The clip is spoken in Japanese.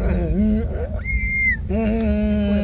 Mm-hmm. Mm.